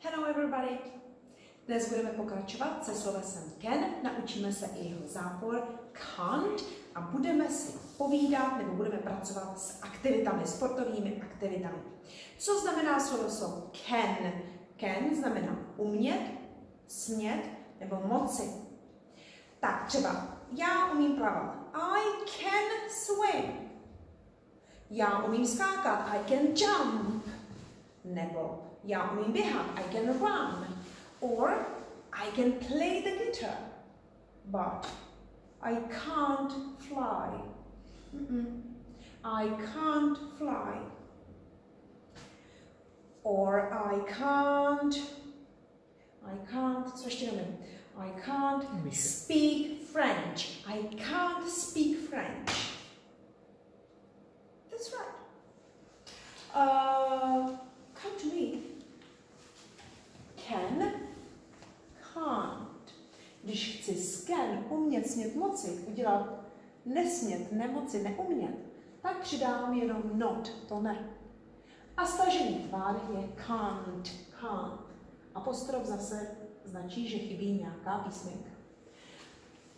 Hello everybody! Dnes budeme pokračovat se slovesem can, naučíme se i jeho zápor can't a budeme si povídat nebo budeme pracovat s aktivitami, sportovními aktivitami. Co znamená sloveso can? Can znamená umět, smět nebo moci. Tak třeba já umím plavat. I can swim. Já umím skákat. I can jump. Nebo já umím běhat. I can run. Or I can play the guitar. But I can't fly. Mm -mm. I can't fly. Or I can't, I can't. I can't speak French. I can't speak French. That's right. Uh, umět, smět, moci, udělat nesmět, nemoci, neumět, tak přidám jenom not, to ne. A stažený tvar je can't, can't. Apostrof zase značí, že chybí nějaká písmenka.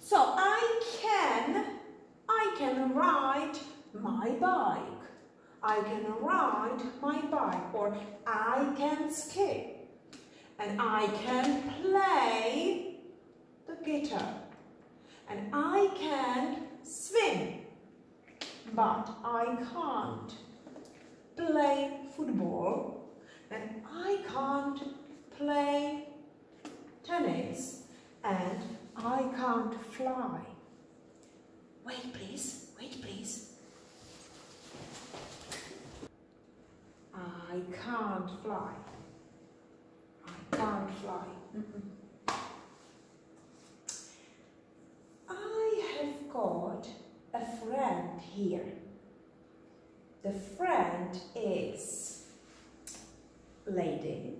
So I can, I can ride my bike. I can ride my bike or I can ski. And I can play the guitar. And I can swim. But I can't play football. And I can't play tennis. And I can't fly. Wait, please. Wait, please. I can't fly. I can't fly. Mm -mm. I have got a friend here. The friend is lady.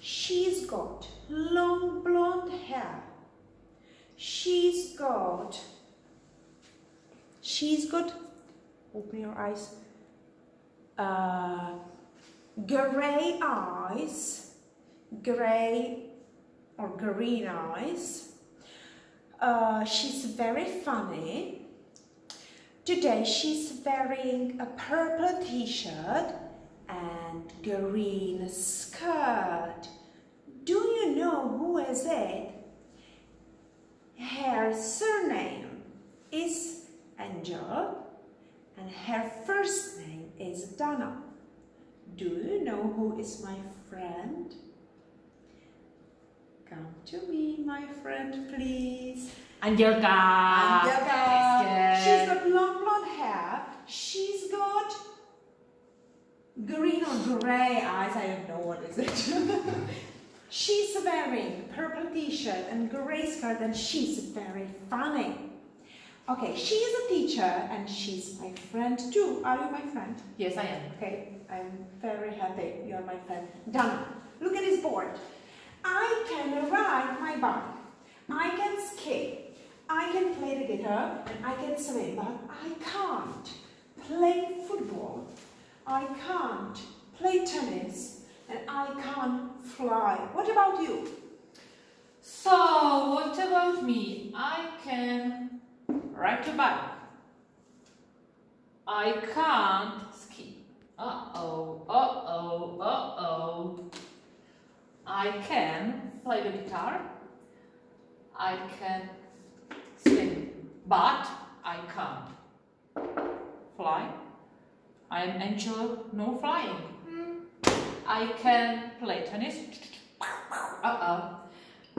She's got long blonde hair. She's got, she's got, open your eyes, uh, gray eyes, gray or green eyes. Uh, she's very funny. Today she's wearing a purple t-shirt and green skirt. Do you know who is it? Her surname is Angel and her first name is Donna. Do you know who is my friend? Come to me, my friend, please. Angelka. Angelka. She's long hair. She's got green or grey eyes. I don't know what is it. she's wearing purple t-shirt and grey skirt and she's very funny. Okay, she is a teacher and she's my friend too. Are you my friend? Yes, I am. Okay, I'm very happy you're my friend. Donna, look at this board. I can ride my bike. I can skate. I can play the guitar and I can swim, but I can't play football. I can't play tennis and I can't fly. What about you? So, what about me? I can ride a bike. I can't ski. Uh-oh, uh-oh, uh-oh. I can play the guitar. I can swim, but I can't fly. I am angel, no flying. Hmm. I can play tennis. Uh-oh.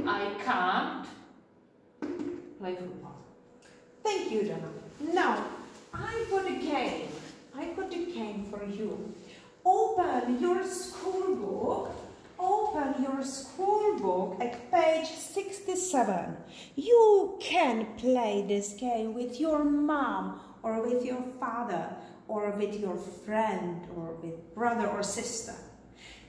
I can't play football. Thank you, Donna. Now, I got a game. I got a game for you. Open your school book. Open your school book at page 67. You can play this game with your mom or with your father or with your friend or with brother or sister.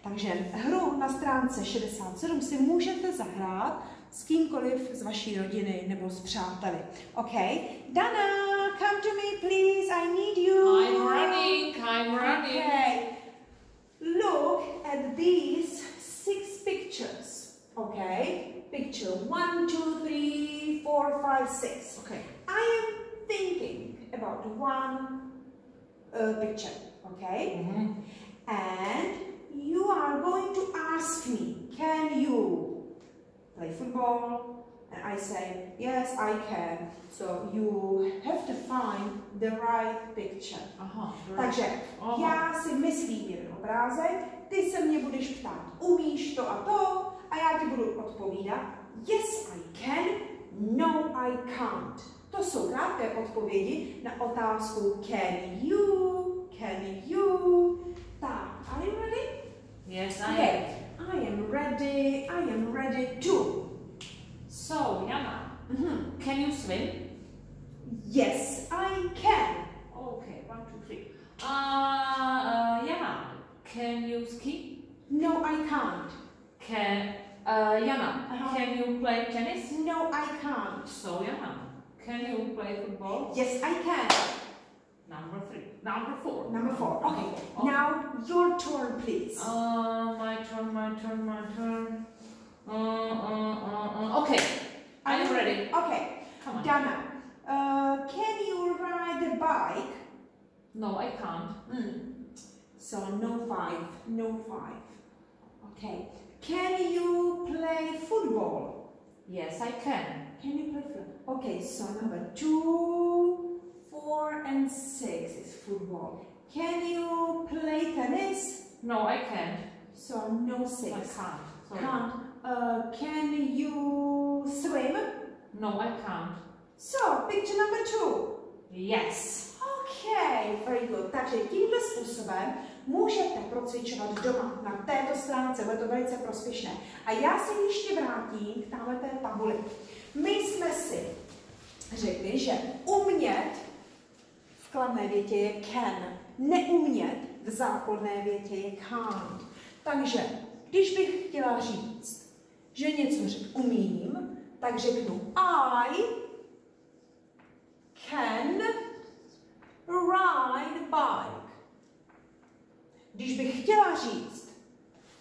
Takže hru na stránce 67 si můžete zahrát s kýmkoliv z vaší rodiny nebo s přáteli. OK? Dana, come to me, please. I need you. I'm running, I'm running. Okay. Look at these picture. One, two, three, four, five, six. Okay. I am thinking about one uh, picture, okay? Mhm. And you are going to ask me, can you play football? And I say, yes, I can. So you have to find the right picture. Aha. Takže Aha. já si myslím jeden obrázek, ty se mě budeš ptát, umíš to a to, a já ti budu odpovídat, yes I can, no I can't. To jsou krátké odpovědi na otázku can you, can you. Tak, are you ready? Yes, I am. I am ready, I am ready to. So, Jana, Mhm. can you swim? Yes, I can. Okay, one, two, three. Uh, uh Jana, can you ski? No, I can't. Can, uh, Jana, Uh-huh. can you play tennis? No, I can't. So, Jana, can you play football? Yes, I can. Number three. Number four. Number four. Okay. Okay. Now your turn, please. Uh, my turn, my turn, my turn. Uh, uh, uh, uh. Okay, I'm ready. Okay. Come on. Dana, uh, can you ride a bike? No, I can't. Mm. So no five. No five. Okay. Can you play football? Yes, I can. Can you play football? Okay. So number two, four, and six is football. Can you play tennis? No, I can't. So no six. I can't. Sorry. Can't. Uh, can you swim? No, I can't. So, picture number two. Yes. Very good. Takže tímhle způsobem můžete procvičovat doma na této stránce, bude to velice prospěšné. A já se ještě vrátím k tamhle té tabuli. My jsme si řekli, že umět v kladné větě je can, neumět v záporné větě je can't. Takže, když bych chtěla říct, že něco umím, tak řeknu I can ride bike. Když bych chtěla říct,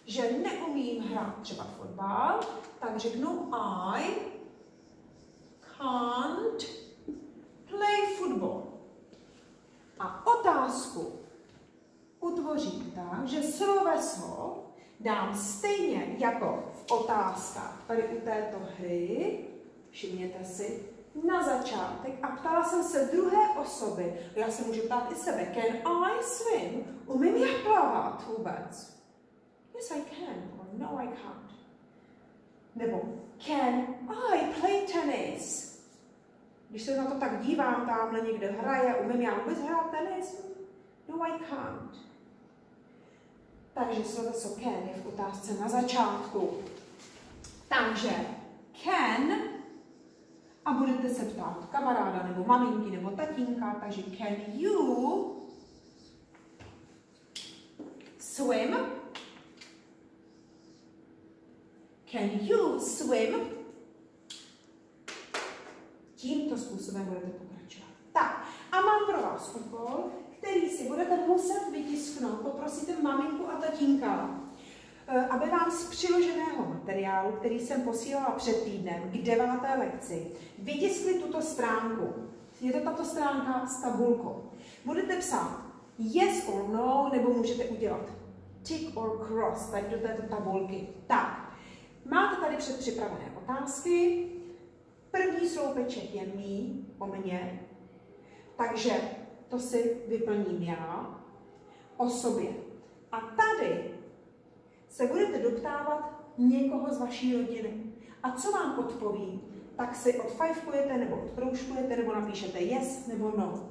že neumím hrát třeba fotbal, tak řeknu I can't play football. A otázku utvořím tak, že sloveso dám stejně jako v otázkách tady u této hry, všimněte si, na začátek a ptala jsem se druhé osoby, já se můžu ptát i sebe, can I swim? Umím já plavat vůbec? Yes, I can, or no, I can't. Nebo can I play tennis? Když se na to tak dívám, tamhle někde hraje, umím já vůbec hrát tenis? No, I can't. Takže sloveso can je v otázce na začátku. Takže can a budete se ptát kamaráda nebo maminky nebo tatínka, takže can you swim? Can you swim? Tímto způsobem budete pokračovat. Tak, a mám pro vás úkol, který si budete muset vytisknout. Poprosíte maminku a tatínka, aby vám z přiloženého materiálu, který jsem posílala před týdnem k deváté lekci, vytiskli tuto stránku. Je to tato stránka s tabulkou. Budete psát yes or no, nebo můžete udělat tick or cross tady do této tabulky. Tak, máte tady předpřipravené otázky. První sloupeček je mý, o mně, takže to si vyplním já o sobě. A tady se budete doptávat někoho z vaší rodiny. A co vám odpoví, tak si odfajfkujete nebo odkroužkujete nebo napíšete yes nebo no.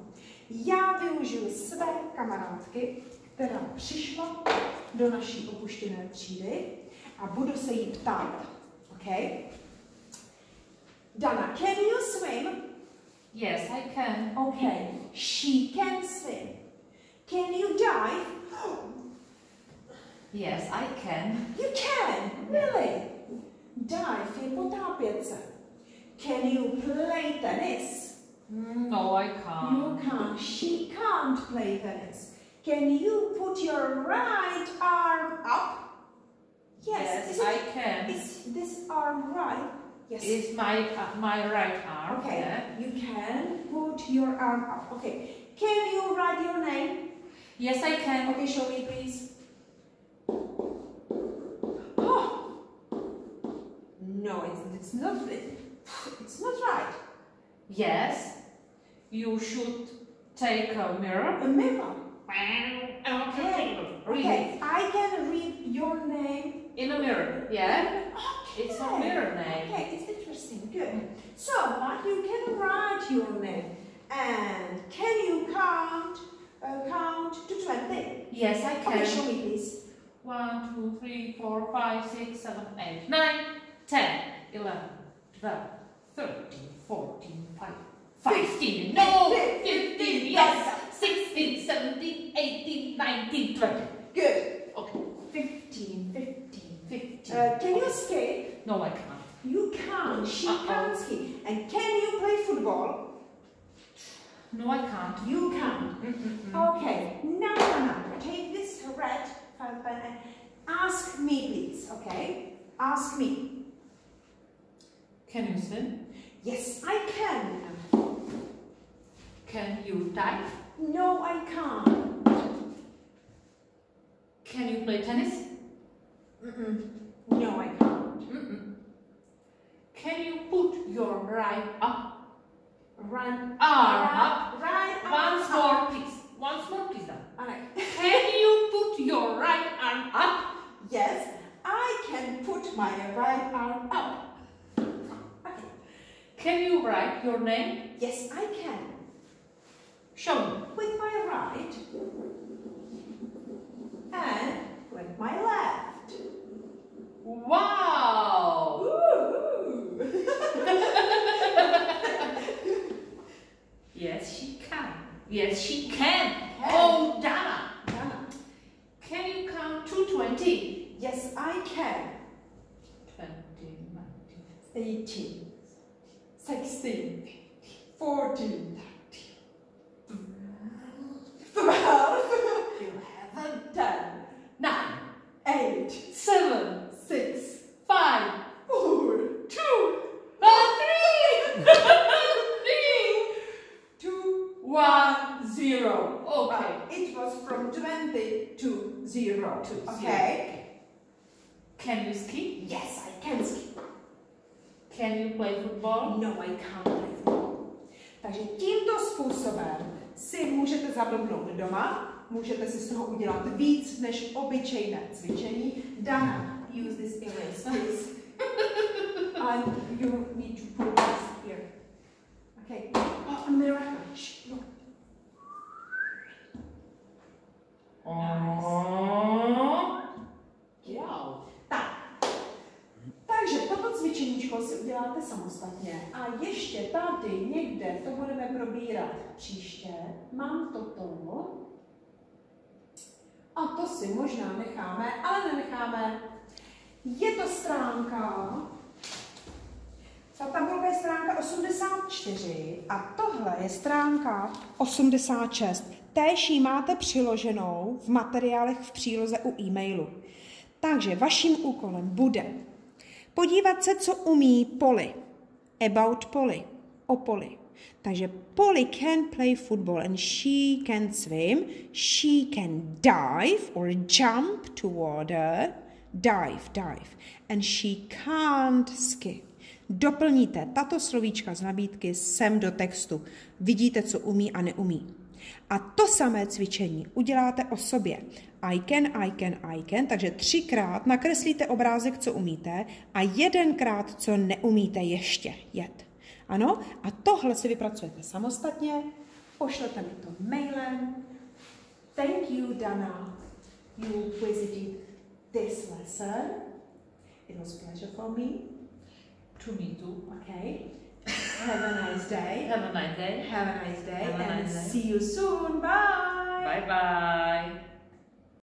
Já využiju své kamarádky, která přišla do naší opuštěné třídy a budu se jí ptát. OK? Dana, can you swim? Yes, I can. Okay, she can swim. Can you dive? Yes, I can. You can, really. Je potápět se. Can you play tennis? Mm, No, I can't. You can't. She can't play tennis. Can you put your right arm up? Yes, Yes, is, it, I can. is this arm right? Yes. is my uh, my right arm. Okay. Yeah. You can put your arm up. Okay. Can you write your name? Yes, I can. Okay, show me, please. Oh. No, it's, not. It's not right. Yes. You should take a mirror. A mirror. Okay. Read Okay, I can read your name. in a mirror. Yeah. Okay. It's a mirror name. Okay, it's interesting. Good. So, Mark, you can write your name. And can you count uh, count to 20? Yes, I Okay, can. show me, please. One, two, three, four, five, six, seven, eight, nine, ten, eleven, twelve, thirteen, fourteen, five, fifteen. No, fifteen. Yes. Sixteen, seventeen, eighteen, nineteen, twenty. Good. Okay. 15, 15. Fifteen. Uh, can you skate? No, I can't. You can. She Uh-oh. can ski. And can you play football? No, I can't. You can. Mm-mm-mm. Okay. Now, now. Take this red pen and ask me, please. Okay? Ask me. Can you swim? Yes, I can. Can you dive? No, I can't. Can you play tennis? Mm-mm. No, I can't. Mm-mm. Can you put your right up Run. arm up? Right. Once up. more, please. Once more, please. Alright. Can you put your right arm up? Yes, I can put my right arm up. Can you write your name? Yes, I can. Show me. With my right si můžete zablbnout doma, můžete si z toho udělat víc než obyčejné cvičení. Dana, use this erase, please. And you need to put this here. Okay. Oh, a mirror. Shh, look. Oh. Wow. Tak. Takže toto cvičeníčko si uděláte samostatně. A ještě tady někde, to budeme probírat příště, mám toto. A to si možná necháme, ale nenecháme. Je to stránka, ta tabulka je stránka 84 a tohle je stránka 86. Též ji máte přiloženou v materiálech v příloze u e-mailu. Takže vaším úkolem bude podívat se, co umí Polly. About Polly. O Polly. Takže Polly can play football and she can swim. She can dive or jump to water. Dive, dive. And she can't ski. Doplníte tato slovíčka z nabídky sem do textu. Vidíte, co umí a neumí. A to samé cvičení uděláte o sobě. I can, I can, I can, takže třikrát nakreslíte obrázek, co umíte a jedenkrát, co neumíte ještě jet. Ano, a tohle si vypracujete samostatně, pošlete mi to mailem. Thank you, Dana. You visited this lesson. It was a pleasure for me. To me too. Okay. Have a nice day. Have a nice day. Have a nice day Have a and nice day. see you soon. Bye. Bye bye.